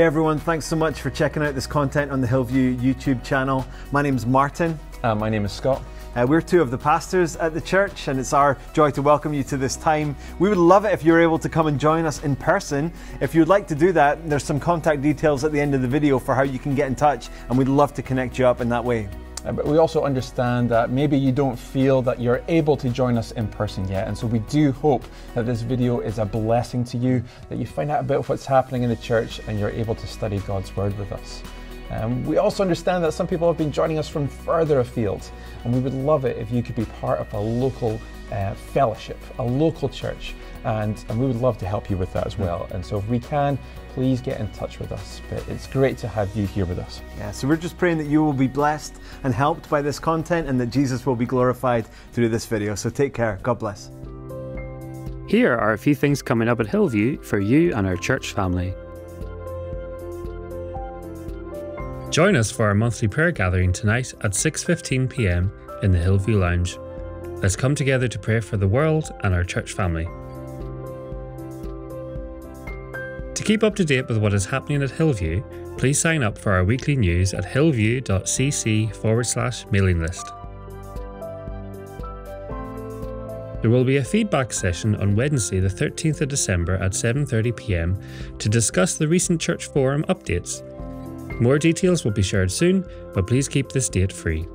Hey everyone, thanks so much for checking out this content on the Hillview YouTube channel. My name's Martin. Uh, my name is Scott. Uh, we're two of the pastors at the church, and it's our joy to welcome you to this time. We would love it if you're able to come and join us in person. If you'd like to do that, there's some contact details at the end of the video for how you can get in touch, and we'd love to connect you up in that way. Uh, but we also understand that maybe you don't feel that you're able to join us in person yet. And so we do hope that this video is a blessing to you, that you find out a bit of what's happening in the church and you're able to study God's Word with us. Um, we also understand that some people have been joining us from further afield, and we would love it if you could be part of a local uh, fellowship, a local church, and, and we would love to help you with that as hmm. well. And so if we can, please get in touch with us. But it's great to have you here with us. Yeah, so we're just praying that you will be blessed and helped by this content and that Jesus will be glorified through this video. So take care. God bless. Here are a few things coming up at Hillview for you and our church family. Join us for our monthly prayer gathering tonight at 6:15 p.m. in the Hillview Lounge. Let's come together to pray for the world and our church family. To keep up to date with what is happening at Hillview, please sign up for our weekly news at hillview.cc forward slash mailing list. There will be a feedback session on Wednesday the 13th of December at 7:30 p.m. to discuss the recent church forum updates more details will be shared soon, but please keep this date free.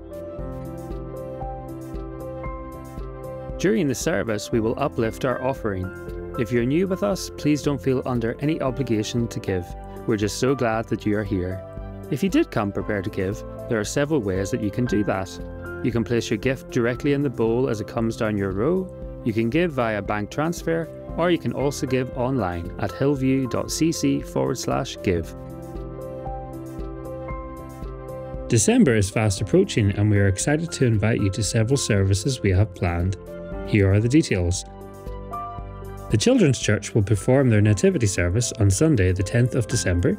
During the service, we will uplift our offering. If you're new with us, please don't feel under any obligation to give. We're just so glad that you are here. If you did come prepared to give, there are several ways that you can do that. You can place your gift directly in the bowl as it comes down your row, you can give via bank transfer, or you can also give online at hillview.cc forward slash give. December is fast approaching, and we are excited to invite you to several services we have planned. Here are the details. The Children's Church will perform their Nativity service on Sunday, the 10th of December.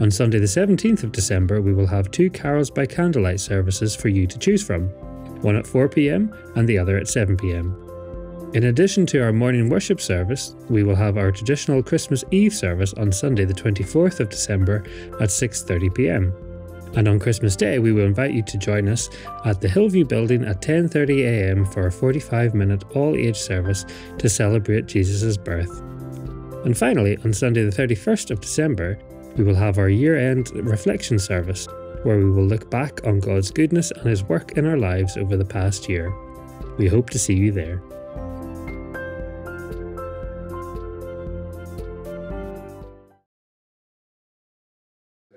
On Sunday, the 17th of December, we will have two carols by candlelight services for you to choose from one at 4 pm and the other at 7 pm. In addition to our morning worship service, we will have our traditional Christmas Eve service on Sunday, the 24th of December at 6:30 pm. And on Christmas Day, we will invite you to join us at the Hillview building at 10:30 a.m. for a 45-minute all-age service to celebrate Jesus' birth. And finally, on Sunday the 31st of December, we will have our year-end reflection service where we will look back on God's goodness and his work in our lives over the past year. We hope to see you there.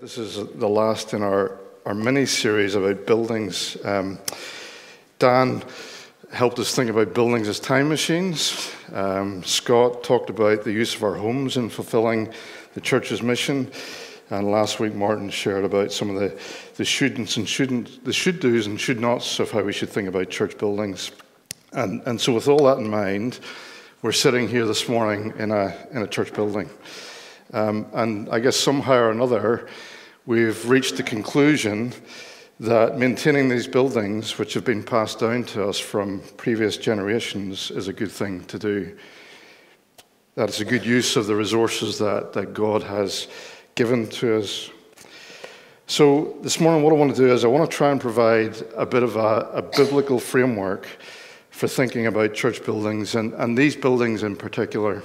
This is the last in our, our mini series about buildings. Um, Dan helped us think about buildings as time machines. Um, Scott talked about the use of our homes in fulfilling the church's mission. And last week, Martin shared about some of the, the shouldn'ts and shouldn't, the should do's and should nots of how we should think about church buildings. And, and so, with all that in mind, we're sitting here this morning in a, in a church building. Um, and I guess somehow or another, we've reached the conclusion that maintaining these buildings, which have been passed down to us from previous generations, is a good thing to do. That it's a good use of the resources that, that God has given to us. So, this morning, what I want to do is I want to try and provide a bit of a, a biblical framework for thinking about church buildings, and, and these buildings in particular.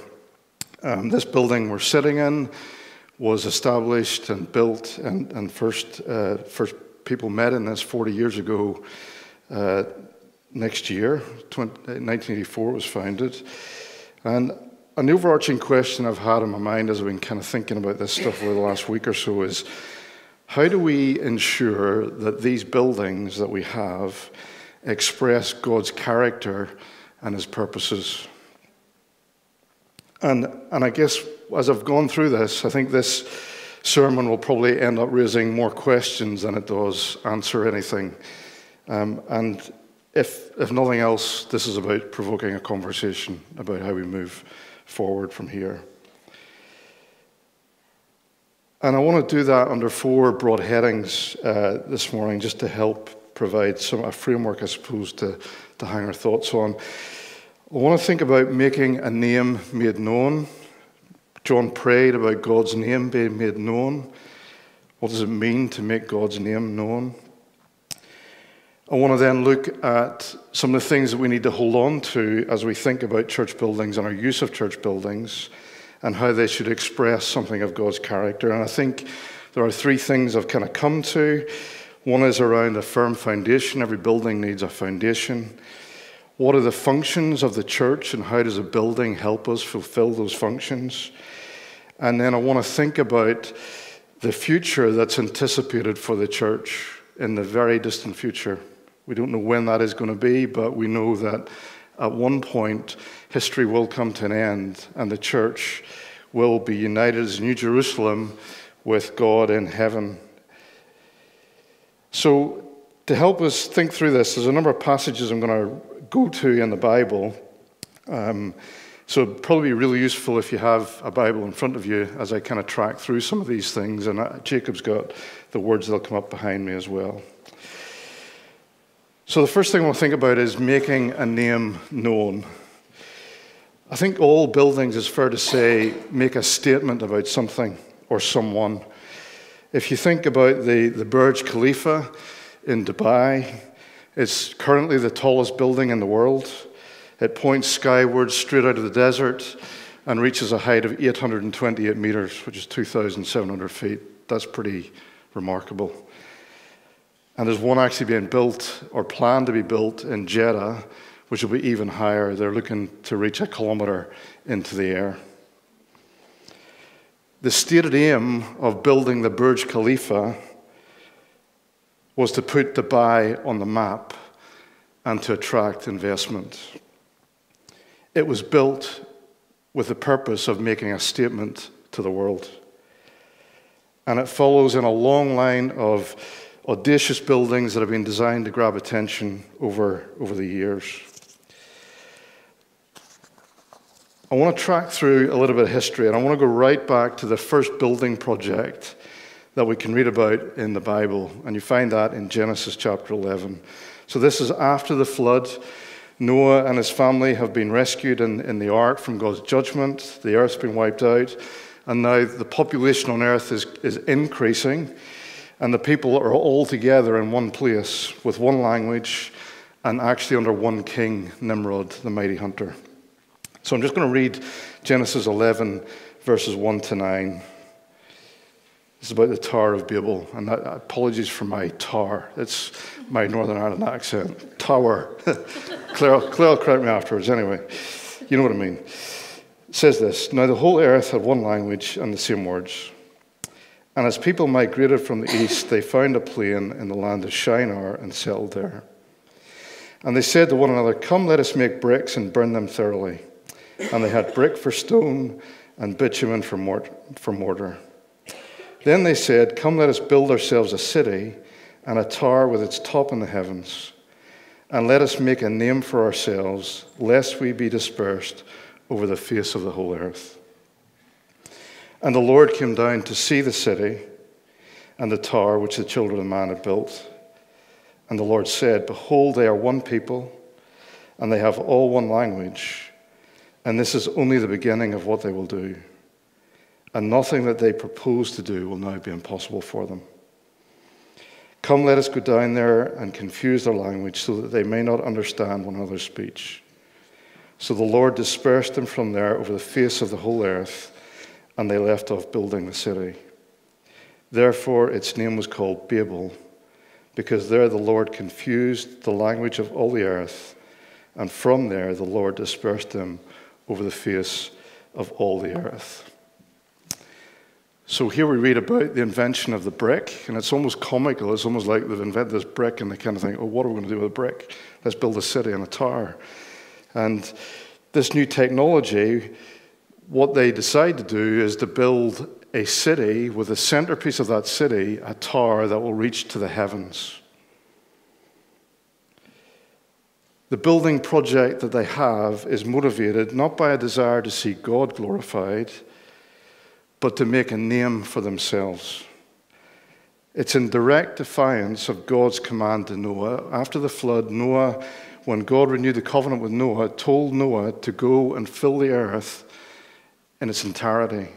Um, this building we're sitting in was established and built, and, and first, uh, first people met in this 40 years ago. Uh, next year, 20, 1984, was founded. And an overarching question I've had in my mind as I've been kind of thinking about this stuff over the last week or so is how do we ensure that these buildings that we have express God's character and his purposes? And, and I guess as I've gone through this, I think this sermon will probably end up raising more questions than it does answer anything. Um, and if, if nothing else, this is about provoking a conversation about how we move forward from here. And I want to do that under four broad headings uh, this morning, just to help provide some a framework, I suppose, to, to hang our thoughts on. I want to think about making a name made known John prayed about God's name being made known. What does it mean to make God's name known? I want to then look at some of the things that we need to hold on to as we think about church buildings and our use of church buildings and how they should express something of God's character. And I think there are three things I've kind of come to. One is around a firm foundation. Every building needs a foundation. What are the functions of the church and how does a building help us fulfill those functions? And then I want to think about the future that's anticipated for the church in the very distant future. We don't know when that is going to be, but we know that at one point history will come to an end and the church will be united as New Jerusalem with God in heaven. So, to help us think through this, there's a number of passages I'm going to go to in the Bible. Um, so, it'd probably be really useful if you have a Bible in front of you as I kind of track through some of these things. And uh, Jacob's got the words that'll come up behind me as well. So, the first thing we'll think about is making a name known. I think all buildings, is fair to say, make a statement about something or someone. If you think about the, the Burj Khalifa in Dubai, it's currently the tallest building in the world. It points skyward straight out of the desert and reaches a height of 828 meters, which is 2,700 feet. That's pretty remarkable. And there's one actually being built or planned to be built in Jeddah, which will be even higher. They're looking to reach a kilometer into the air. The stated aim of building the Burj Khalifa was to put Dubai on the map and to attract investment. It was built with the purpose of making a statement to the world. And it follows in a long line of audacious buildings that have been designed to grab attention over, over the years. I want to track through a little bit of history, and I want to go right back to the first building project that we can read about in the Bible, and you find that in Genesis chapter 11. So, this is after the flood. Noah and his family have been rescued in, in the ark from God's judgment. The earth's been wiped out, and now the population on earth is, is increasing and the people are all together in one place with one language and actually under one king, Nimrod, the mighty hunter. So I'm just going to read Genesis 11, verses 1 to 9. It's about the Tower of Babel. And that, apologies for my tar. It's my Northern Ireland accent. Tower. Claire, Claire will correct me afterwards. Anyway, you know what I mean. It says this Now the whole earth had one language and the same words. And as people migrated from the east, they found a plain in the land of Shinar and settled there. And they said to one another, Come, let us make bricks and burn them thoroughly. And they had brick for stone and bitumen for mortar. Then they said, Come, let us build ourselves a city and a tower with its top in the heavens. And let us make a name for ourselves, lest we be dispersed over the face of the whole earth. And the Lord came down to see the city and the tower which the children of man had built. And the Lord said, Behold, they are one people, and they have all one language, and this is only the beginning of what they will do. And nothing that they propose to do will now be impossible for them. Come, let us go down there and confuse their language so that they may not understand one another's speech. So the Lord dispersed them from there over the face of the whole earth and they left off building the city. Therefore, its name was called Babel, because there the Lord confused the language of all the earth, and from there the Lord dispersed them over the face of all the earth. So here we read about the invention of the brick, and it's almost comical. It's almost like they've invented this brick, and they kind of think, oh, what are we going to do with a brick? Let's build a city and a tower. And this new technology what they decide to do is to build a city with the centerpiece of that city, a tower that will reach to the heavens. The building project that they have is motivated not by a desire to see God glorified, but to make a name for themselves. It's in direct defiance of God's command to Noah. After the flood, Noah, when God renewed the covenant with Noah, told Noah to go and fill the earth in its entirety.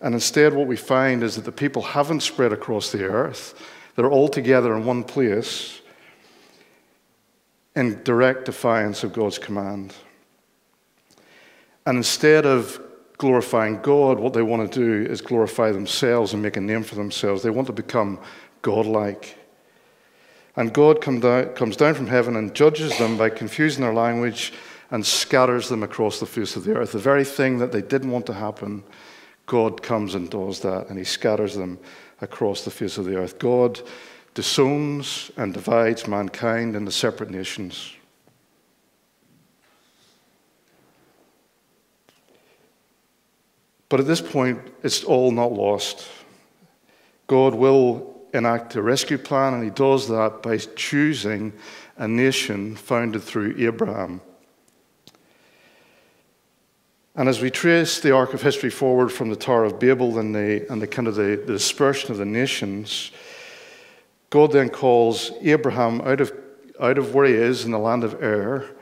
And instead, what we find is that the people haven't spread across the earth, they're all together in one place in direct defiance of God's command. And instead of glorifying God, what they want to do is glorify themselves and make a name for themselves. They want to become godlike. And God come down, comes down from heaven and judges them by confusing their language and scatters them across the face of the earth. The very thing that they didn't want to happen, God comes and does that, and He scatters them across the face of the earth. God disowns and divides mankind into separate nations. But at this point, it's all not lost. God will enact a rescue plan, and He does that by choosing a nation founded through Abraham. And as we trace the arc of history forward from the Tower of Babel and the, and the kind of the, the dispersion of the nations, God then calls Abraham out of, out of where he is in the land of Ur,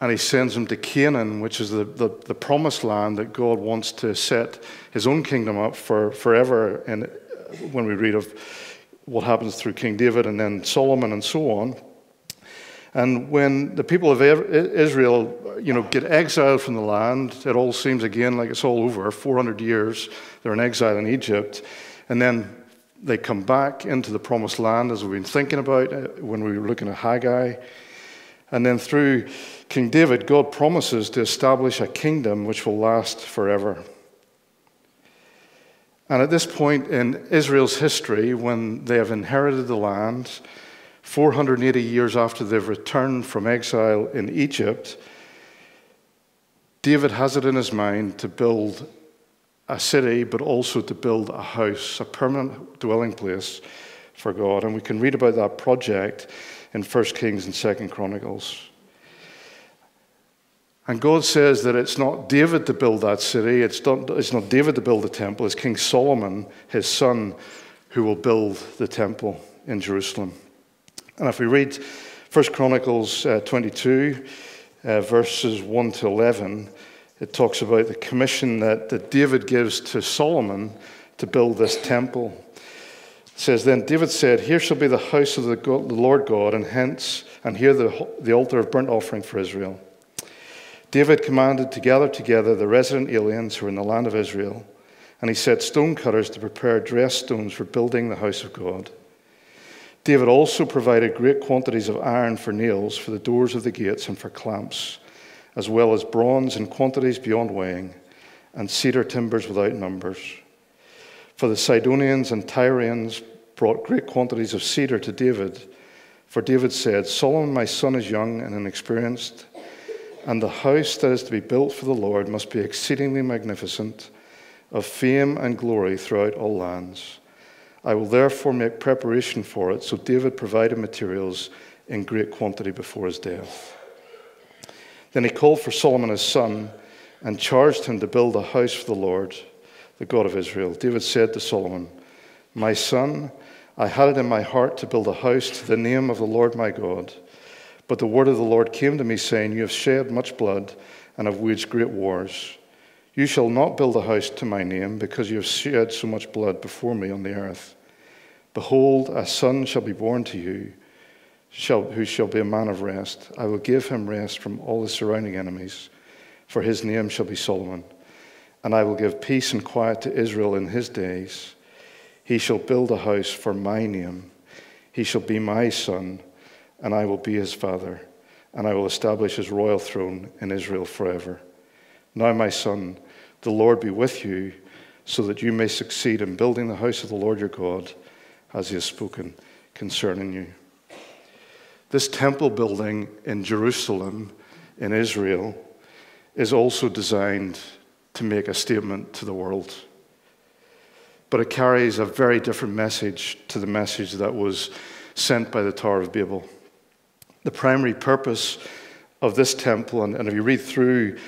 and he sends him to Canaan, which is the, the, the promised land that God wants to set his own kingdom up for forever. And when we read of what happens through King David and then Solomon and so on. And when the people of Israel, you know, get exiled from the land, it all seems again like it's all over. 400 years, they're in exile in Egypt. And then they come back into the promised land, as we've been thinking about uh, when we were looking at Haggai. And then through King David, God promises to establish a kingdom which will last forever. And at this point in Israel's history, when they have inherited the land, 480 years after they've returned from exile in Egypt, David has it in his mind to build a city, but also to build a house, a permanent dwelling place for God. And we can read about that project in 1 Kings and 2 Chronicles. And God says that it's not David to build that city, it's not, it's not David to build the temple, it's King Solomon, his son, who will build the temple in Jerusalem. And if we read 1 Chronicles uh, 22, uh, verses 1 to 11, it talks about the commission that, that David gives to Solomon to build this temple. Says, Then David said, Here shall be the house of the Lord God, and hence, and here the, the altar of burnt offering for Israel. David commanded to gather together the resident aliens who were in the land of Israel, and he set stone cutters to prepare dressed stones for building the house of God. David also provided great quantities of iron for nails for the doors of the gates and for clamps as well as bronze in quantities beyond weighing, and cedar timbers without numbers. For the Sidonians and Tyrians brought great quantities of cedar to David. For David said, Solomon, my son, is young and inexperienced, and the house that is to be built for the Lord must be exceedingly magnificent, of fame and glory throughout all lands. I will therefore make preparation for it. So David provided materials in great quantity before his death. Then he called for Solomon his son and charged him to build a house for the Lord, the God of Israel. David said to Solomon, My son, I had it in my heart to build a house to the name of the Lord my God. But the word of the Lord came to me, saying, You have shed much blood and have waged great wars. You shall not build a house to my name, because you have shed so much blood before me on the earth. Behold, a son shall be born to you shall, who shall be a man of rest. I will give him rest from all his surrounding enemies, for his name shall be Solomon. And I will give peace and quiet to Israel in his days. He shall build a house for my name. He shall be my son, and I will be his father, and I will establish his royal throne in Israel forever. Now, my son, the Lord be with you, so that you may succeed in building the house of the Lord your God, as he has spoken concerning you. This temple building in Jerusalem, in Israel, is also designed to make a statement to the world. But it carries a very different message to the message that was sent by the Tower of Babel. The primary purpose of this temple, and, and if you read through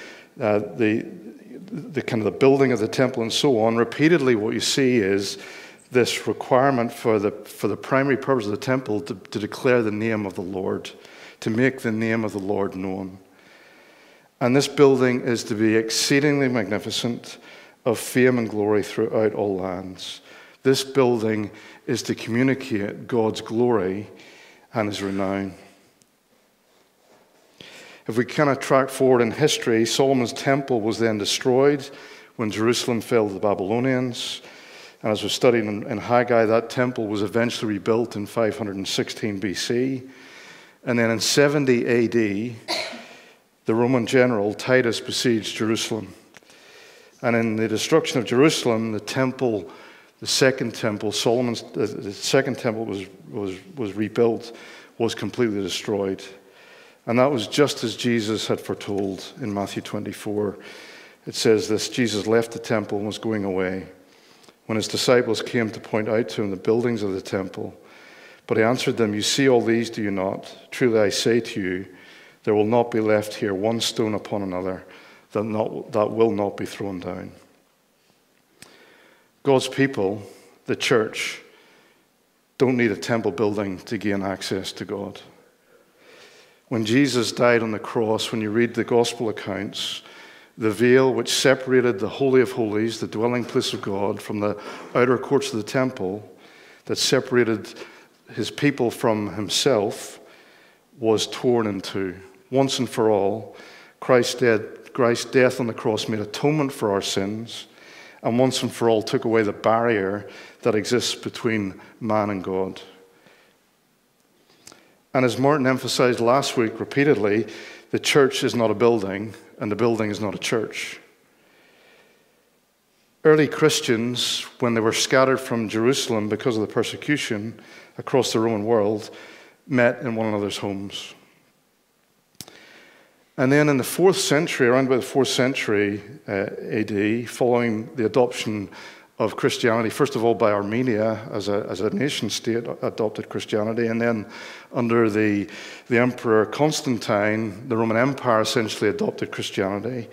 uh, the, the kind of the building of the temple and so on, repeatedly what you see is this requirement for the, for the primary purpose of the temple to, to declare the name of the Lord, to make the name of the Lord known. And this building is to be exceedingly magnificent, of fame and glory throughout all lands. This building is to communicate God's glory and his renown. If we kind of track forward in history, Solomon's temple was then destroyed when Jerusalem fell to the Babylonians. And as we're studying in, in Haggai, that temple was eventually rebuilt in 516 BC. And then in 70 AD, the Roman general Titus besieged Jerusalem. And in the destruction of Jerusalem, the temple, the second temple, Solomon's, uh, the second temple was, was, was rebuilt, was completely destroyed. And that was just as Jesus had foretold in Matthew 24. It says this Jesus left the temple and was going away. When his disciples came to point out to him the buildings of the temple, but he answered them, You see all these, do you not? Truly I say to you, there will not be left here one stone upon another that, not, that will not be thrown down. God's people, the church, don't need a temple building to gain access to God. When Jesus died on the cross, when you read the gospel accounts, the veil which separated the Holy of Holies, the dwelling place of God, from the outer courts of the temple, that separated his people from himself, was torn in two. Once and for all, Christ's, dead, Christ's death on the cross made atonement for our sins, and once and for all took away the barrier that exists between man and God. And as Martin emphasized last week repeatedly, the church is not a building, and the building is not a church. Early Christians, when they were scattered from Jerusalem because of the persecution across the Roman world, met in one another's homes. And then in the fourth century, around about the fourth century uh, AD, following the adoption of Christianity, first of all by Armenia as a, as a nation state adopted Christianity, and then under the, the Emperor Constantine, the Roman Empire essentially adopted Christianity.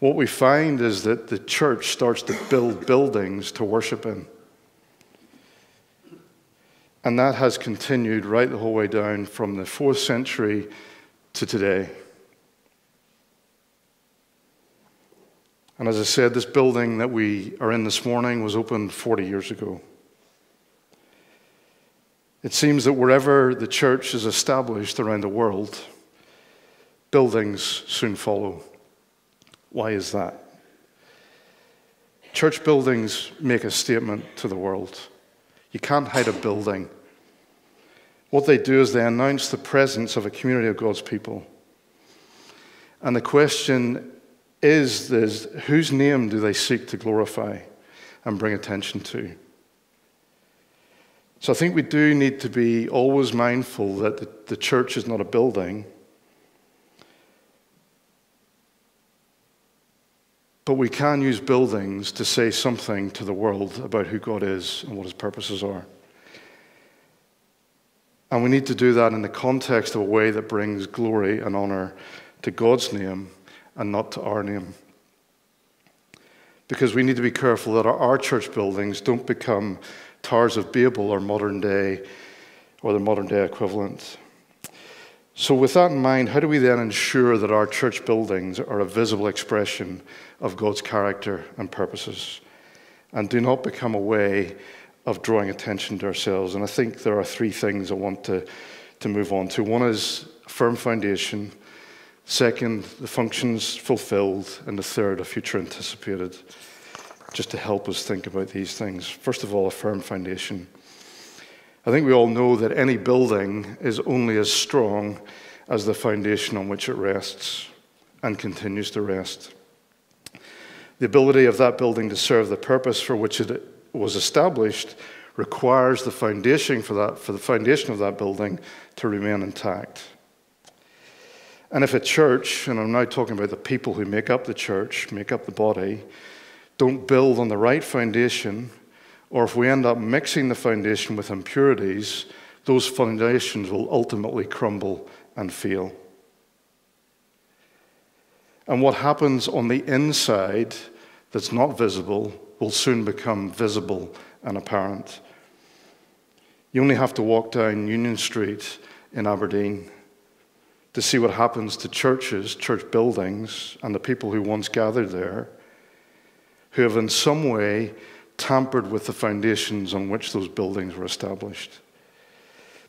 What we find is that the church starts to build buildings to worship in. And that has continued right the whole way down from the fourth century to today. And as I said, this building that we are in this morning was opened 40 years ago. It seems that wherever the church is established around the world, buildings soon follow. Why is that? Church buildings make a statement to the world. You can't hide a building. What they do is they announce the presence of a community of God's people. And the question is this whose name do they seek to glorify and bring attention to? So I think we do need to be always mindful that the, the church is not a building. But we can use buildings to say something to the world about who God is and what his purposes are. And we need to do that in the context of a way that brings glory and honor to God's name and not to our name. Because we need to be careful that our, church buildings don't become Towers of Babel or modern day or the modern day equivalent. So, with that in mind, how do we then ensure that our church buildings are a visible expression of God's character and purposes and do not become a way of drawing attention to ourselves? And I think there are three things I want to, to move on to. One is firm foundation. Second, the functions fulfilled. And the third, a future anticipated, just to help us think about these things. First of all, a firm foundation. I think we all know that any building is only as strong as the foundation on which it rests and continues to rest. The ability of that building to serve the purpose for which it was established requires the foundation for that for the foundation of that building to remain intact. And if a church, and I'm now talking about the people who make up the church, make up the body, don't build on the right foundation, or if we end up mixing the foundation with impurities, those foundations will ultimately crumble and fail. And what happens on the inside that's not visible will soon become visible and apparent. You only have to walk down Union Street in Aberdeen to see what happens to churches, church buildings, and the people who once gathered there, who have in some way tampered with the foundations on which those buildings were established.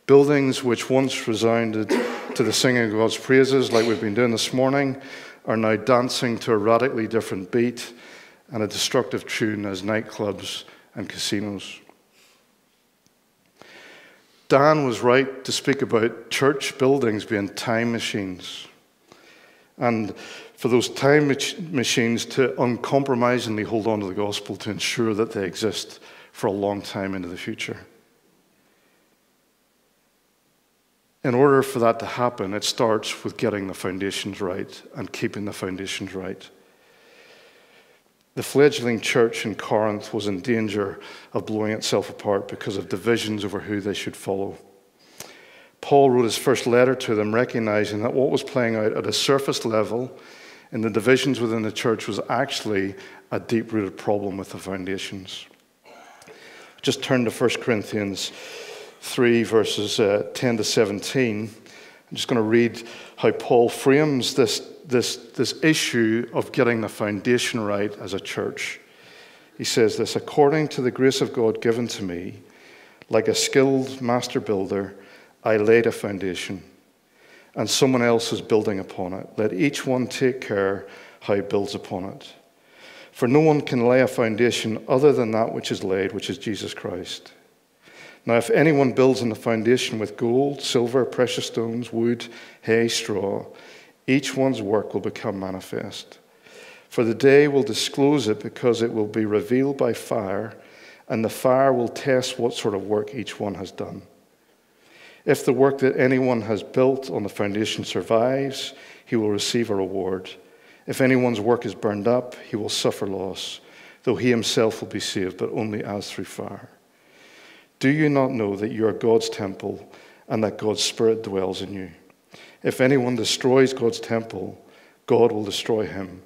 Buildings which once resounded to the singing of God's praises, like we've been doing this morning, are now dancing to a radically different beat and a destructive tune as nightclubs and casinos. Dan was right to speak about church buildings being time machines. And for those time machines to uncompromisingly hold on to the gospel to ensure that they exist for a long time into the future. In order for that to happen, it starts with getting the foundations right and keeping the foundations right. The fledgling church in Corinth was in danger of blowing itself apart because of divisions over who they should follow. Paul wrote his first letter to them, recognizing that what was playing out at a surface level in the divisions within the church was actually a deep rooted problem with the foundations. Just turn to 1 Corinthians 3, verses uh, 10 to 17. I'm just going to read how Paul frames this this, this issue of getting the foundation right as a church. He says this according to the grace of God given to me, like a skilled master builder, I laid a foundation, and someone else is building upon it. Let each one take care how he builds upon it. For no one can lay a foundation other than that which is laid, which is Jesus Christ. Now, if anyone builds on the foundation with gold, silver, precious stones, wood, hay, straw, each one's work will become manifest. For the day will disclose it because it will be revealed by fire, and the fire will test what sort of work each one has done. If the work that anyone has built on the foundation survives, he will receive a reward. If anyone's work is burned up, he will suffer loss, though he himself will be saved, but only as through fire. Do you not know that you are God's temple and that God's Spirit dwells in you? If anyone destroys God's temple, God will destroy him,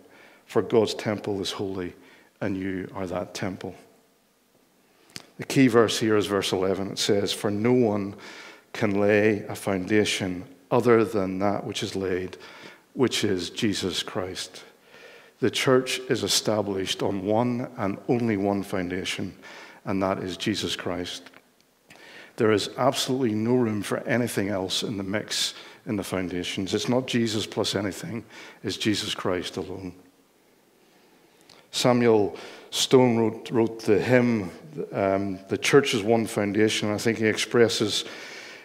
for God's temple is holy, and you are that temple. The key verse here is verse 11. It says, For no one can lay a foundation other than that which is laid, which is Jesus Christ. The church is established on one and only one foundation, and that is Jesus Christ. There is absolutely no room for anything else in the mix in the foundations. It's not Jesus plus anything, it's Jesus Christ alone. Samuel Stone wrote, wrote the hymn, um, The Church is One Foundation. I think he expresses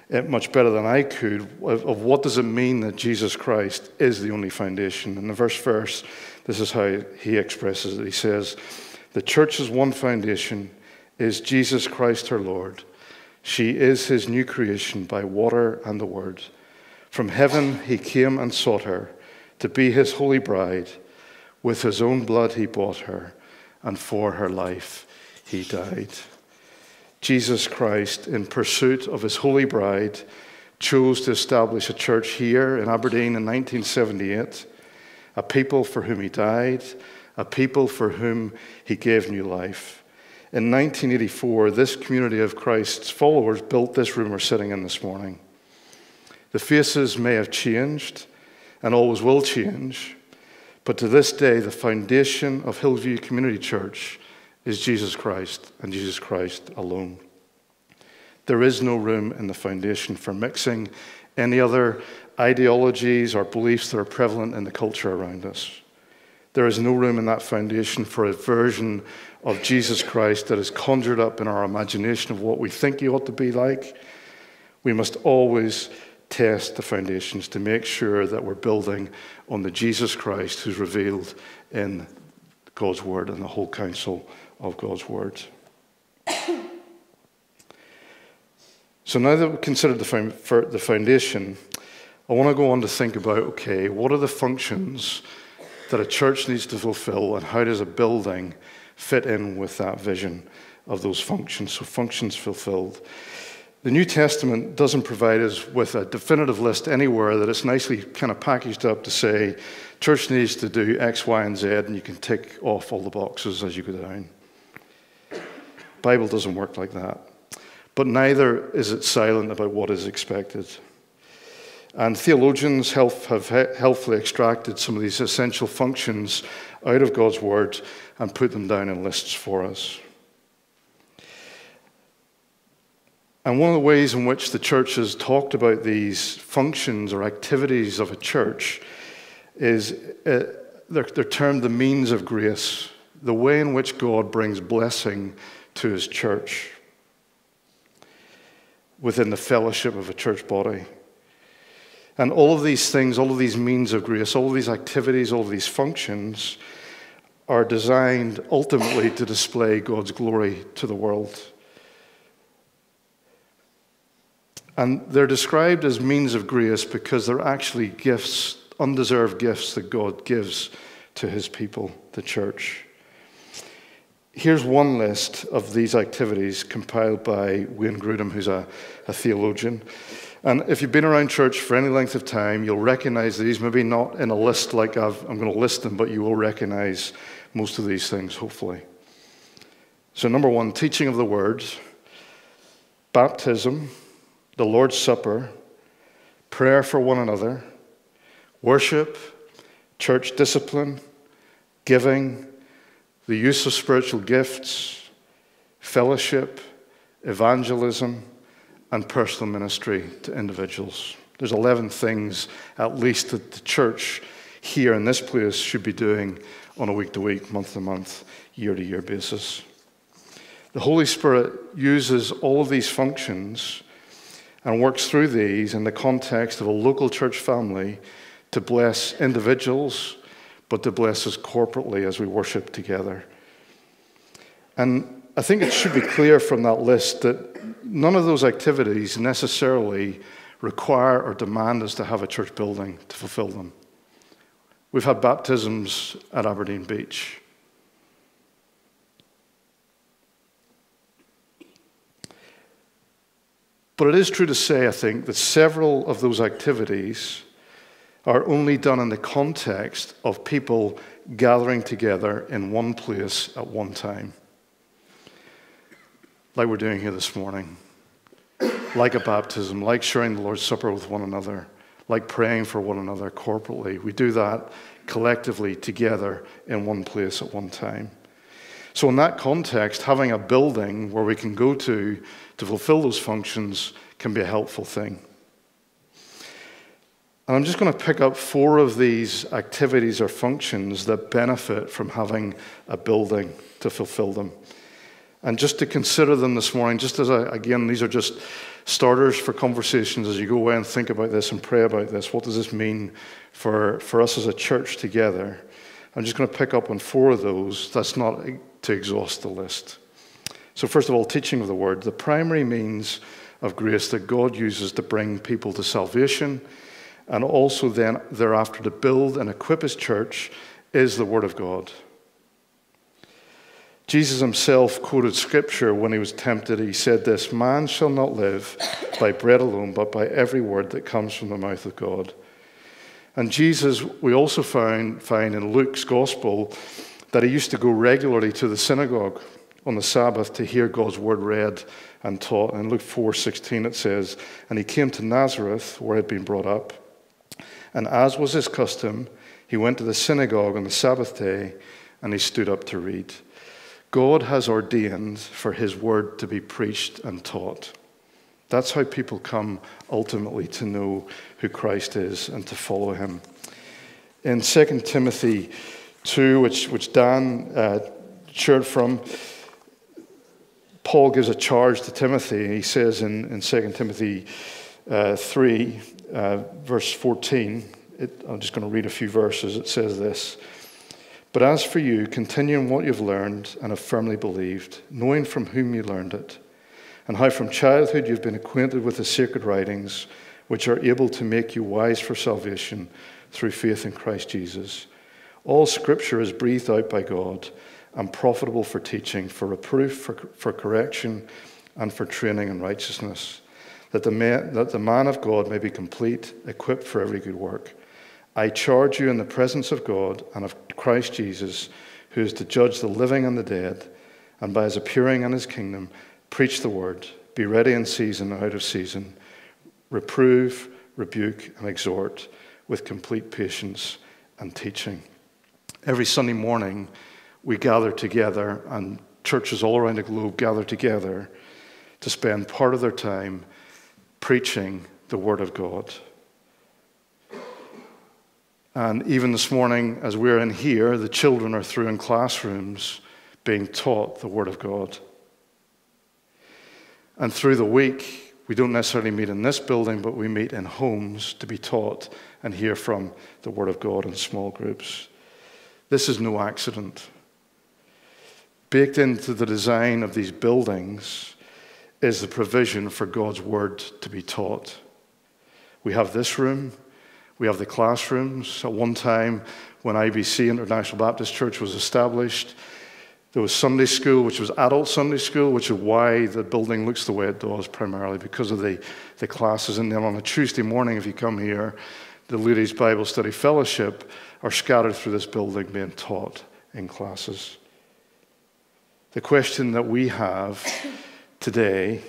it much better than I could of, of, what does it mean that Jesus Christ is the only foundation. In the first verse, this is how he expresses it. He says, The church is one foundation, is Jesus Christ her Lord. She is his new creation by water and the word. From heaven he came and sought her to be his holy bride. With his own blood he bought her, and for her life he died. Jesus Christ, in pursuit of his holy bride, chose to establish a church here in Aberdeen in 1978, a people for whom he died, a people for whom he gave new life. In 1984, this community of Christ's followers built this room we're sitting in this morning. The faces may have changed and always will change, but to this day, the foundation of Hillview Community Church is Jesus Christ and Jesus Christ alone. There is no room in the foundation for mixing any other ideologies or beliefs that are prevalent in the culture around us. There is no room in that foundation for a version of Jesus Christ that is conjured up in our imagination of what we think he ought to be like. We must always test the foundations to make sure that we're building on the Jesus Christ who's revealed in God's Word and the whole counsel of God's Word. so now that we've considered the foundation, I want to go on to think about okay, what are the functions that a church needs to fulfill, and how does a building fit in with that vision of those functions? So, functions fulfilled. The New Testament doesn't provide us with a definitive list anywhere that it's nicely kind of packaged up to say, church needs to do X, Y, and Z, and you can tick off all the boxes as you go down. Bible doesn't work like that. But neither is it silent about what is expected. And theologians have helpfully extracted some of these essential functions out of God's Word and put them down in lists for us. And one of the ways in which the church has talked about these functions or activities of a church is uh, they're, they're termed the means of grace, the way in which God brings blessing to his church within the fellowship of a church body. And all of these things, all of these means of grace, all of these activities, all of these functions are designed ultimately to display God's glory to the world. And they're described as means of grace because they're actually gifts, undeserved gifts that God gives to his people, the church. Here's one list of these activities compiled by Wayne Grudem, who's a, a theologian. And if you've been around church for any length of time, you'll recognize these, maybe not in a list like i am going to list them, but you will recognize most of these things, hopefully. So, number one, teaching of the words, baptism, the Lord's Supper, prayer for one another, worship, church discipline, giving, the use of spiritual gifts, fellowship, evangelism, and personal ministry to individuals. There's 11 things, at least, that the church here in this place should be doing on a week to week, month to month, year to year basis. The Holy Spirit uses all of these functions and works through these in the context of a local church family to bless individuals, but to bless us corporately as we worship together. And I think it should be clear from that list that none of those activities necessarily require or demand us to have a church building to fulfill them. We've had baptisms at Aberdeen Beach. But it is true to say, I think, that several of those activities are only done in the context of people gathering together in one place at one time. Like we're doing here this morning, like a baptism, like sharing the Lord's Supper with one another, like praying for one another corporately. We do that collectively together in one place at one time. So, in that context, having a building where we can go to to fulfill those functions can be a helpful thing. And I'm just going to pick up four of these activities or functions that benefit from having a building to fulfill them. And just to consider them this morning, just as I, again, these are just starters for conversations as you go away and think about this and pray about this. What does this mean for, for us as a church together? I'm just going to pick up on four of those. That's not to exhaust the list. So, first of all, teaching of the word, the primary means of grace that God uses to bring people to salvation and also then thereafter to build and equip his church is the word of God. Jesus himself quoted scripture when he was tempted. He said this Man shall not live by bread alone, but by every word that comes from the mouth of God. And Jesus, we also find, find in Luke's gospel that he used to go regularly to the synagogue on the Sabbath to hear God's word read and taught. In Luke 4:16 it says, "And he came to Nazareth, where he had been brought up, and as was his custom, he went to the synagogue on the Sabbath day, and he stood up to read." God has ordained for his word to be preached and taught. That's how people come ultimately to know who Christ is and to follow him. In 2 Timothy 2, which, which Dan uh, shared from, Paul gives a charge to Timothy. He says in, in 2 Timothy uh, 3, uh, verse 14, it, I'm just going to read a few verses. It says this But as for you, continue in what you've learned and have firmly believed, knowing from whom you learned it, and how from childhood you've been acquainted with the sacred writings, which are able to make you wise for salvation through faith in Christ Jesus. All scripture is breathed out by God and profitable for teaching, for reproof, for, for correction, and for training in righteousness, that the, man, that the man of God may be complete, equipped for every good work. I charge you in the presence of God and of Christ Jesus, who is to judge the living and the dead, and by his appearing in his kingdom, preach the word, be ready in season and out of season, reprove, rebuke, and exhort with complete patience and teaching. Every Sunday morning, we gather together, and churches all around the globe gather together to spend part of their time preaching the Word of God. And even this morning, as we're in here, the children are through in classrooms being taught the Word of God. And through the week, we don't necessarily meet in this building, but we meet in homes to be taught and hear from the Word of God in small groups. This is no accident. Baked into the design of these buildings is the provision for God's Word to be taught. We have this room, we have the classrooms. At one time, when IBC, International Baptist Church, was established, there was Sunday school, which was adult Sunday school, which is why the building looks the way it does, primarily because of the, the classes. And then on a Tuesday morning, if you come here, the Ladies Bible Study Fellowship are scattered through this building being taught in classes. The question that we have today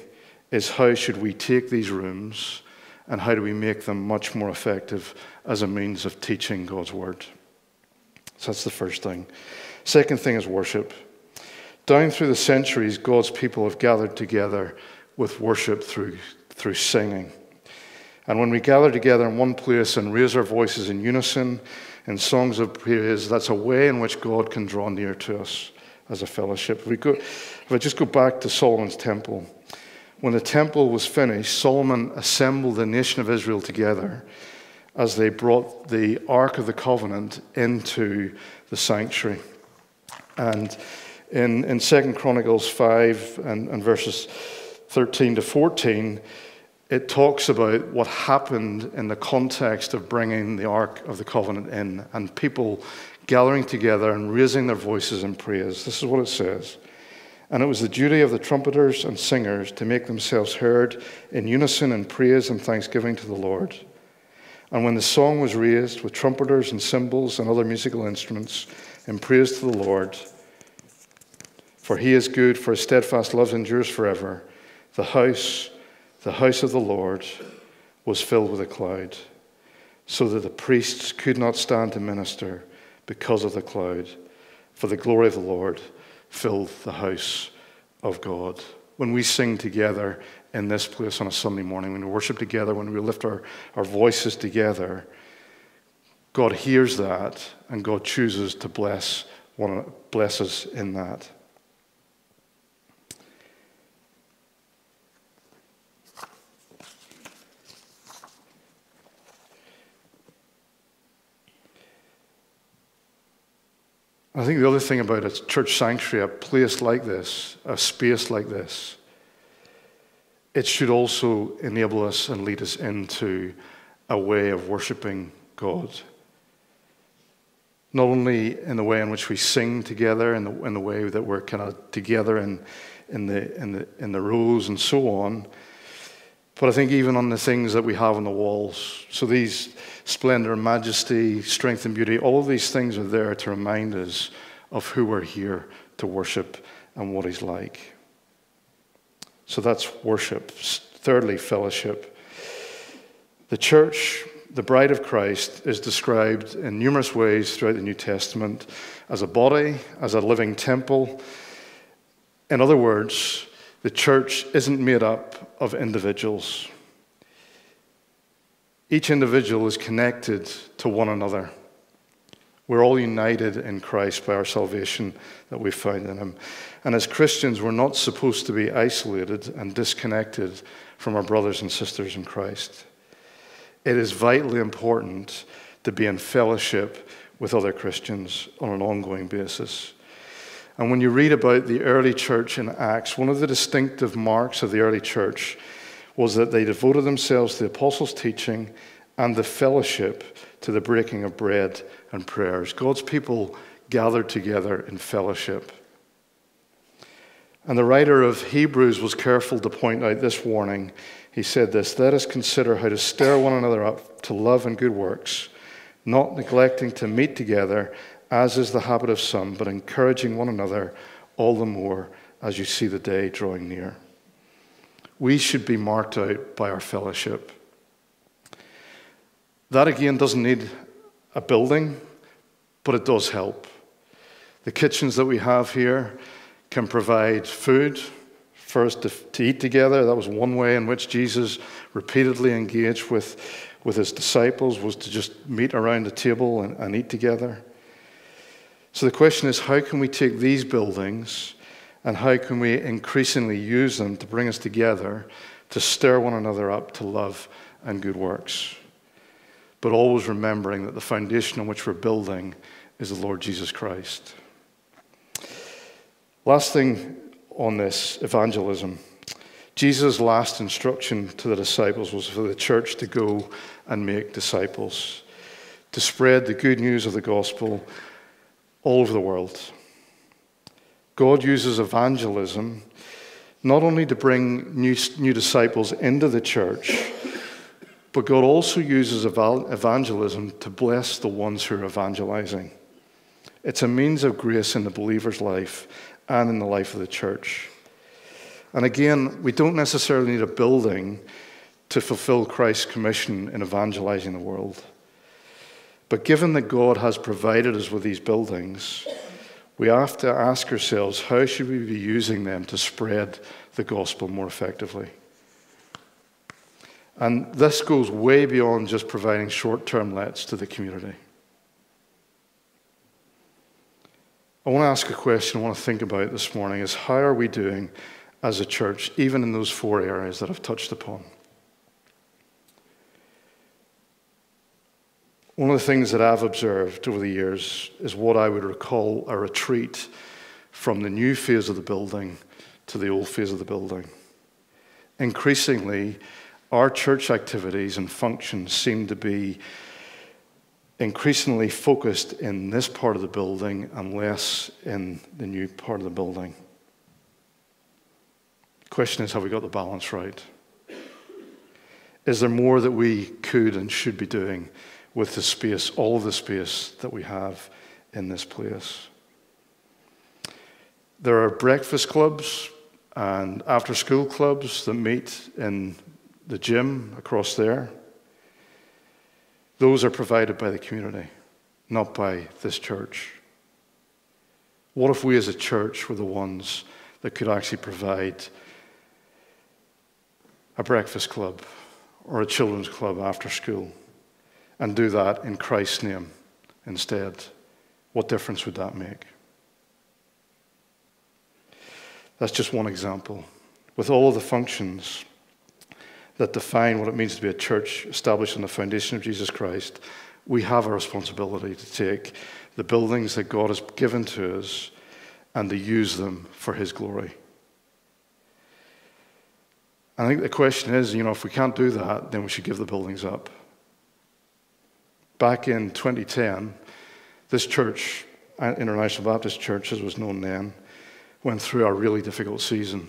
is how should we take these rooms and how do we make them much more effective as a means of teaching God's Word? So that's the first thing. Second thing is worship. Down through the centuries, God's people have gathered together with worship through, through singing. And when we gather together in one place and raise our voices in unison in songs of praise, that's a way in which God can draw near to us as a fellowship. If, we go, if I just go back to Solomon's temple, when the temple was finished, Solomon assembled the nation of Israel together as they brought the Ark of the Covenant into the sanctuary. And in, in 2 Chronicles 5 and, and verses 13 to 14, it talks about what happened in the context of bringing the Ark of the Covenant in and people gathering together and raising their voices in praise. This is what it says. And it was the duty of the trumpeters and singers to make themselves heard in unison in praise and thanksgiving to the Lord. And when the song was raised with trumpeters and cymbals and other musical instruments in praise to the Lord, for he is good, for his steadfast love endures forever, the house, the house of the Lord, was filled with a cloud, so that the priests could not stand to minister because of the cloud, for the glory of the Lord filled the house of God. When we sing together in this place on a Sunday morning, when we worship together, when we lift our, our voices together, God hears that and God chooses to bless one bless us in that. I think the other thing about a church sanctuary, a place like this, a space like this, it should also enable us and lead us into a way of worshiping God. Not only in the way in which we sing together, in the, in the way that we're kind of together in, in, the, in, the, in the rows and so on, but I think even on the things that we have on the walls. So these splendor, majesty, strength, and beauty, all of these things are there to remind us of who we're here to worship and what He's like. So that's worship. Thirdly, fellowship. The church, the bride of Christ, is described in numerous ways throughout the New Testament as a body, as a living temple. In other words, the church isn't made up of individuals. Each individual is connected to one another. We're all united in Christ by our salvation that we found in Him. And as Christians, we're not supposed to be isolated and disconnected from our brothers and sisters in Christ. It is vitally important to be in fellowship with other Christians on an ongoing basis. And when you read about the early church in Acts, one of the distinctive marks of the early church was that they devoted themselves to the apostles' teaching and the fellowship to the breaking of bread and prayers. God's people gathered together in fellowship. And the writer of Hebrews was careful to point out this warning. He said this Let us consider how to stir one another up to love and good works, not neglecting to meet together as is the habit of some, but encouraging one another all the more as you see the day drawing near. We should be marked out by our fellowship. That again doesn't need a building, but it does help. The kitchens that we have here can provide food for us to, to eat together. That was one way in which Jesus repeatedly engaged with, with his disciples, was to just meet around the table and, and eat together. So the question is how can we take these buildings and how can we increasingly use them to bring us together to stir one another up to love and good works? But always remembering that the foundation on which we're building is the Lord Jesus Christ. Last thing on this evangelism. Jesus' last instruction to the disciples was for the church to go and make disciples, to spread the good news of the gospel all over the world. God uses evangelism not only to bring new, new disciples into the church, but God also uses evangelism to bless the ones who are evangelizing. It's a means of grace in the believer's life and in the life of the church. And again, we don't necessarily need a building to fulfill Christ's commission in evangelizing the world. But given that God has provided us with these buildings, we have to ask ourselves how should we be using them to spread the gospel more effectively? And this goes way beyond just providing short term lets to the community. I want to ask a question I want to think about this morning is how are we doing as a church, even in those four areas that I've touched upon? One of the things that I've observed over the years is what I would recall a retreat from the new phase of the building to the old phase of the building. Increasingly, our church activities and functions seem to be increasingly focused in this part of the building and less in the new part of the building. The question is have we got the balance right? Is there more that we could and should be doing with the space, all of the space that we have in this place? There are breakfast clubs and after school clubs that meet in the gym across there. Those are provided by the community, not by this church. What if we as a church were the ones that could actually provide a breakfast club or a children's club after school and do that in Christ's name instead? What difference would that make? That's just one example. With all of the functions that define what it means to be a church established on the foundation of Jesus Christ, we have a responsibility to take the buildings that God has given to us and to use them for His glory. I think the question is, you know, if we can't do that, then we should give the buildings up. Back in 2010, this church, uh, International Baptist Church, as was known then, went through a really difficult season.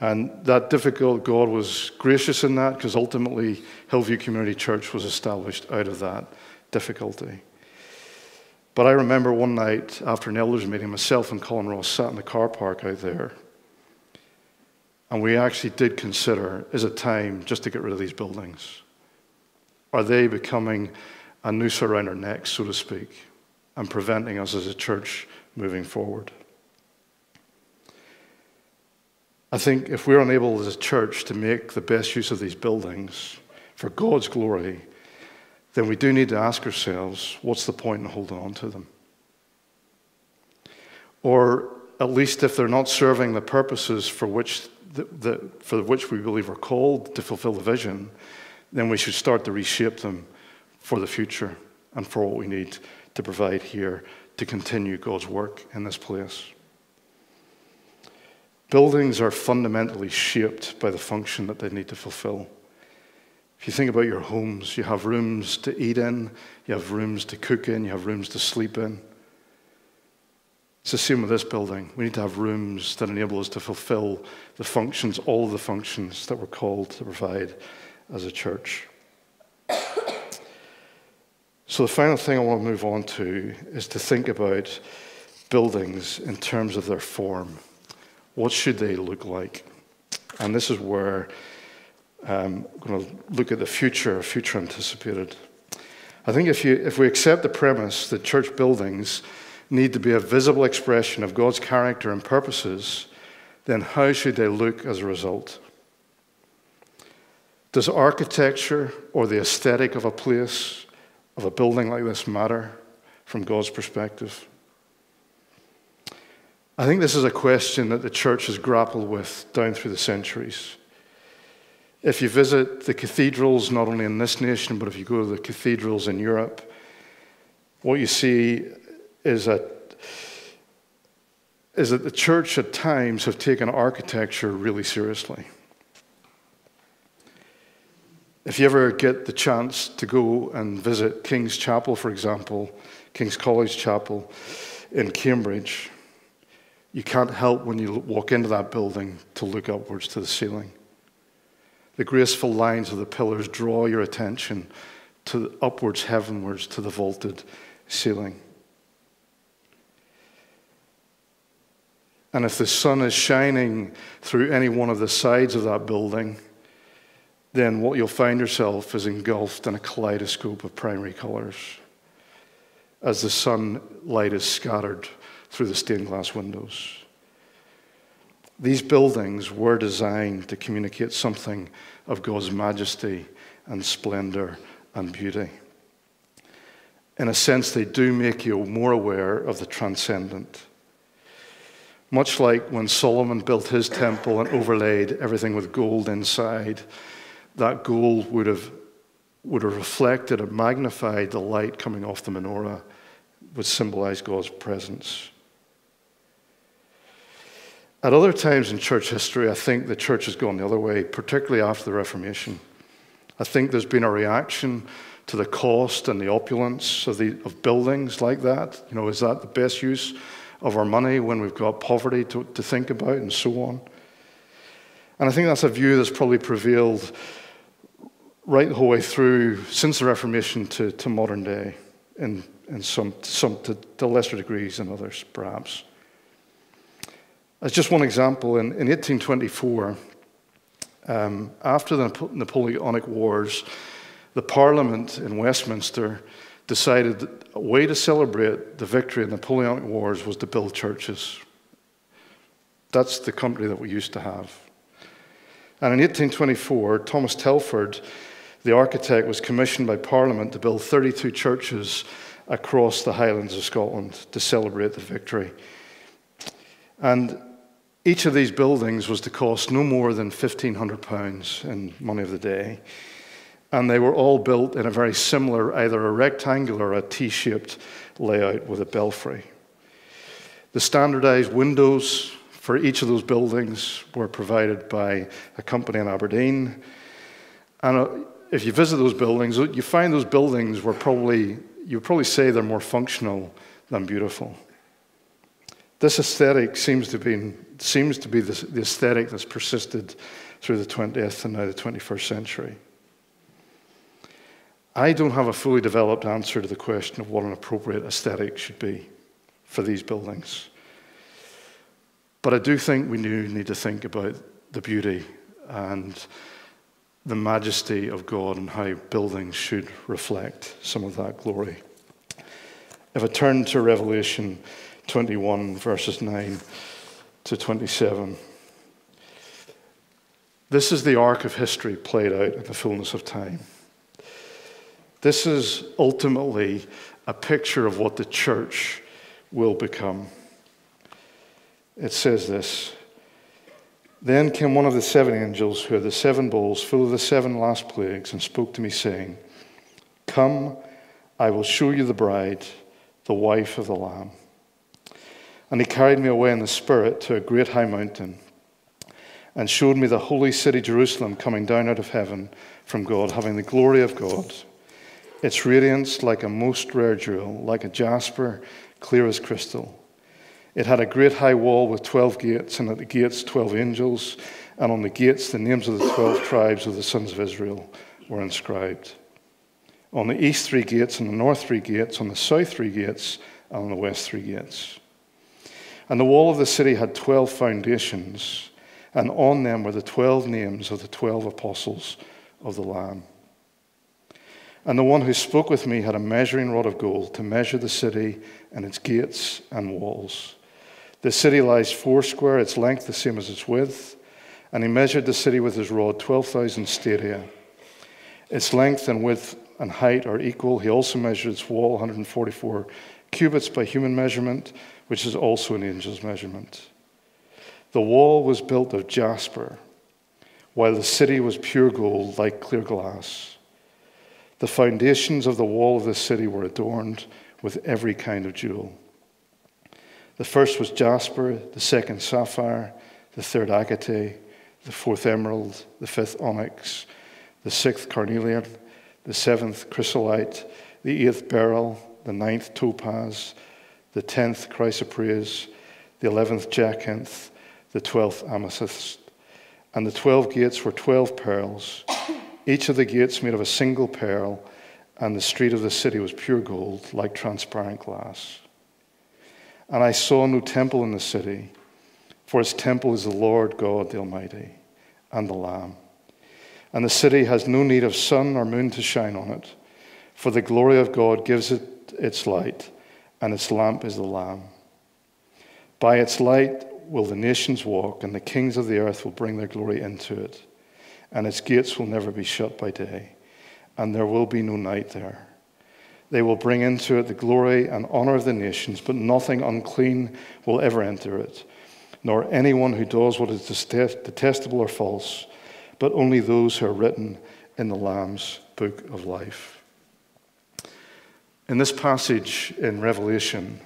And that difficult, God was gracious in that because ultimately Hillview Community Church was established out of that difficulty. But I remember one night after an elders meeting, myself and Colin Ross sat in the car park out there. And we actually did consider is it time just to get rid of these buildings? Are they becoming a noose around our necks, so to speak, and preventing us as a church moving forward? I think if we're unable as a church to make the best use of these buildings for God's glory, then we do need to ask ourselves what's the point in holding on to them? Or at least if they're not serving the purposes for which, the, the, for which we believe we're called to fulfill the vision, then we should start to reshape them for the future and for what we need to provide here to continue God's work in this place. Buildings are fundamentally shaped by the function that they need to fulfill. If you think about your homes, you have rooms to eat in, you have rooms to cook in, you have rooms to sleep in. It's the same with this building. We need to have rooms that enable us to fulfill the functions, all the functions that we're called to provide as a church. So, the final thing I want to move on to is to think about buildings in terms of their form. What should they look like? And this is where I'm going to look at the future, future anticipated. I think if, you, if we accept the premise that church buildings need to be a visible expression of God's character and purposes, then how should they look as a result? Does architecture or the aesthetic of a place, of a building like this, matter from God's perspective? I think this is a question that the church has grappled with down through the centuries. If you visit the cathedrals, not only in this nation, but if you go to the cathedrals in Europe, what you see is that, is that the church at times have taken architecture really seriously. If you ever get the chance to go and visit King's Chapel, for example, King's College Chapel in Cambridge, you can't help when you walk into that building to look upwards to the ceiling. The graceful lines of the pillars draw your attention to upwards, heavenwards, to the vaulted ceiling. And if the sun is shining through any one of the sides of that building, then what you'll find yourself is engulfed in a kaleidoscope of primary colors as the sunlight is scattered through the stained glass windows. These buildings were designed to communicate something of God's majesty and splendor and beauty. In a sense, they do make you more aware of the transcendent. Much like when Solomon built his temple and overlaid everything with gold inside, that gold would have, would have reflected and magnified the light coming off the menorah, would symbolize God's presence. At other times in church history, I think the church has gone the other way, particularly after the Reformation. I think there's been a reaction to the cost and the opulence of, the, of buildings like that. You know, is that the best use of our money when we've got poverty to, to think about and so on? And I think that's a view that's probably prevailed right the whole way through since the Reformation to, to modern day, and, in some, some to, to lesser degrees than others, perhaps. As just one example, in, in 1824, um, after the Napoleonic Wars, the Parliament in Westminster decided that a way to celebrate the victory in the Napoleonic Wars was to build churches. That's the country that we used to have. And in 1824, Thomas Telford, the architect, was commissioned by Parliament to build 32 churches across the Highlands of Scotland to celebrate the victory. And each of these buildings was to cost no more than £1,500 in money of the day. And they were all built in a very similar, either a rectangular or a T shaped layout with a belfry. The standardized windows for each of those buildings were provided by a company in Aberdeen. And uh, if you visit those buildings, you find those buildings were probably, you probably say they're more functional than beautiful. This aesthetic seems to be, seems to be the, the aesthetic that's persisted through the 20th and now the 21st century. I don't have a fully developed answer to the question of what an appropriate aesthetic should be for these buildings. But I do think we do need to think about the beauty and the majesty of God and how buildings should reflect some of that glory. If I turn to Revelation 21, verses 9 to 27. This is the arc of history played out in the fullness of time. This is ultimately a picture of what the church will become. It says this Then came one of the seven angels who had the seven bowls full of the seven last plagues and spoke to me, saying, Come, I will show you the bride, the wife of the Lamb. And he carried me away in the Spirit to a great high mountain and showed me the holy city Jerusalem coming down out of heaven from God, having the glory of God. Its radiance like a most rare jewel, like a jasper, clear as crystal. It had a great high wall with 12 gates, and at the gates, 12 angels, and on the gates, the names of the 12 tribes of the sons of Israel were inscribed. On the east, three gates, on the north, three gates, on the south, three gates, and on the west, three gates. And the wall of the city had 12 foundations, and on them were the twelve names of the twelve apostles of the Lamb. And the one who spoke with me had a measuring rod of gold to measure the city and its gates and walls. The city lies foursquare, its length the same as its width. And he measured the city with his rod, 12,000 stadia. Its length and width and height are equal. He also measured its wall, 144 cubits by human measurement, which is also an angel's measurement. The wall was built of jasper, while the city was pure gold, like clear glass. The foundations of the wall of the city were adorned with every kind of jewel. The first was jasper, the second sapphire, the third agate, the fourth emerald, the fifth onyx, the sixth carnelian, the seventh chrysolite, the eighth beryl, the ninth topaz, the tenth chrysoprase, the eleventh jacinth, the twelfth amethyst. And the twelve gates were twelve pearls, each of the gates made of a single pearl, and the street of the city was pure gold, like transparent glass. And I saw no temple in the city, for its temple is the Lord God the Almighty and the Lamb. And the city has no need of sun or moon to shine on it, for the glory of God gives it its light, and its lamp is the Lamb. By its light will the nations walk, and the kings of the earth will bring their glory into it. And its gates will never be shut by day, and there will be no night there. They will bring into it the glory and honor of the nations, but nothing unclean will ever enter it, nor anyone who does what is detestable or false, but only those who are written in the Lamb's book of life. In this passage in Revelation,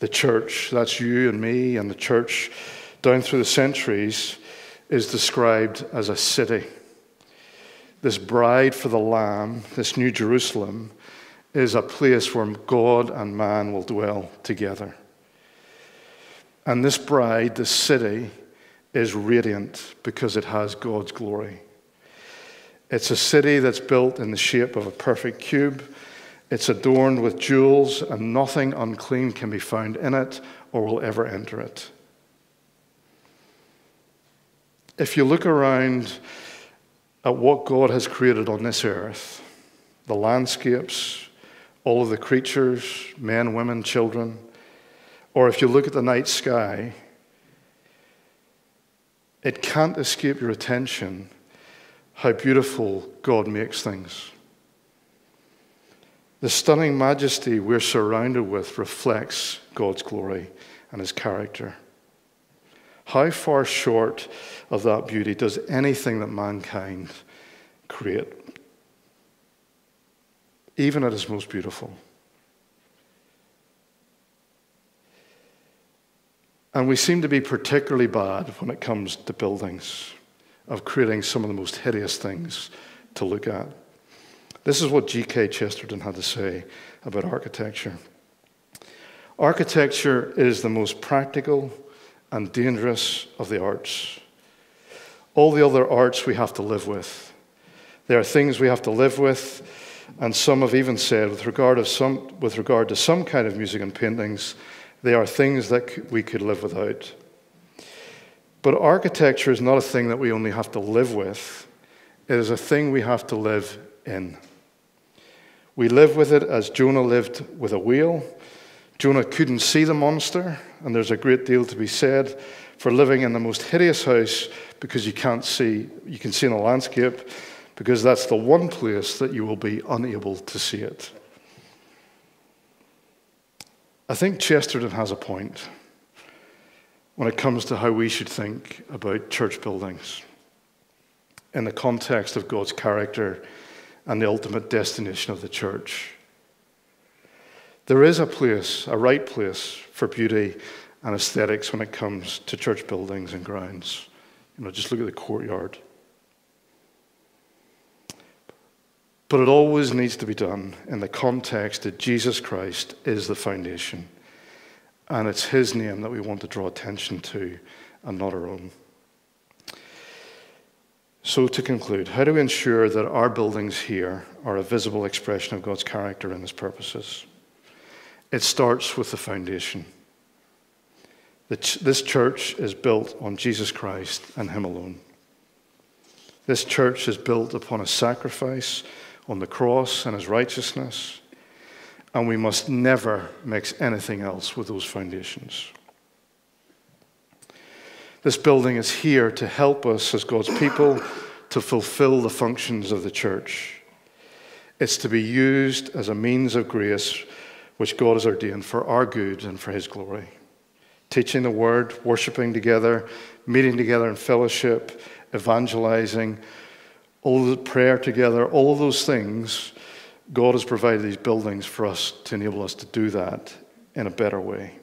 the church, that's you and me and the church down through the centuries, is described as a city. This bride for the Lamb, this New Jerusalem, is a place where God and man will dwell together. And this bride, this city, is radiant because it has God's glory. It's a city that's built in the shape of a perfect cube. It's adorned with jewels, and nothing unclean can be found in it or will ever enter it. If you look around at what God has created on this earth, the landscapes, all of the creatures, men, women, children. Or if you look at the night sky, it can't escape your attention how beautiful God makes things. The stunning majesty we're surrounded with reflects God's glory and his character. How far short of that beauty does anything that mankind create even at its most beautiful. And we seem to be particularly bad when it comes to buildings, of creating some of the most hideous things to look at. This is what G.K. Chesterton had to say about architecture. Architecture is the most practical and dangerous of the arts. All the other arts we have to live with. There are things we have to live with and some have even said, with regard, of some, with regard to some kind of music and paintings, they are things that we could live without. But architecture is not a thing that we only have to live with, it is a thing we have to live in. We live with it as Jonah lived with a whale. Jonah couldn't see the monster, and there's a great deal to be said for living in the most hideous house because you can't see, you can see in the landscape, because that's the one place that you will be unable to see it. I think Chesterton has a point when it comes to how we should think about church buildings in the context of God's character and the ultimate destination of the church. There is a place, a right place for beauty and aesthetics when it comes to church buildings and grounds. You know, just look at the courtyard. But it always needs to be done in the context that Jesus Christ is the foundation. And it's his name that we want to draw attention to and not our own. So, to conclude, how do we ensure that our buildings here are a visible expression of God's character and his purposes? It starts with the foundation. This church is built on Jesus Christ and Him alone. This church is built upon a sacrifice on the cross and His righteousness, and we must never mix anything else with those foundations. This building is here to help us as God's people to fulfill the functions of the church. It's to be used as a means of grace which God has ordained for our good and for His glory. Teaching the Word, worshiping together, meeting together in fellowship, evangelizing, all the prayer together, all of those things, God has provided these buildings for us to enable us to do that in a better way.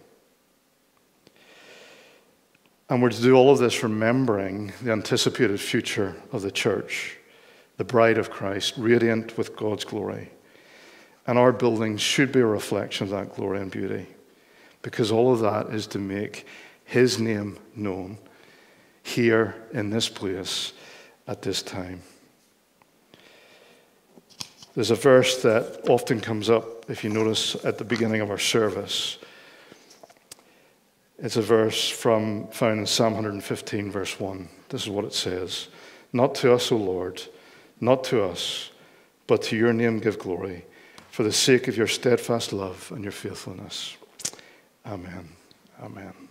And we're to do all of this remembering the anticipated future of the church, the bride of Christ, radiant with God's glory. And our buildings should be a reflection of that glory and beauty, because all of that is to make His name known here in this place at this time. There's a verse that often comes up, if you notice, at the beginning of our service. It's a verse from found in Psalm 115, verse 1. This is what it says Not to us, O Lord, not to us, but to your name give glory for the sake of your steadfast love and your faithfulness. Amen. Amen.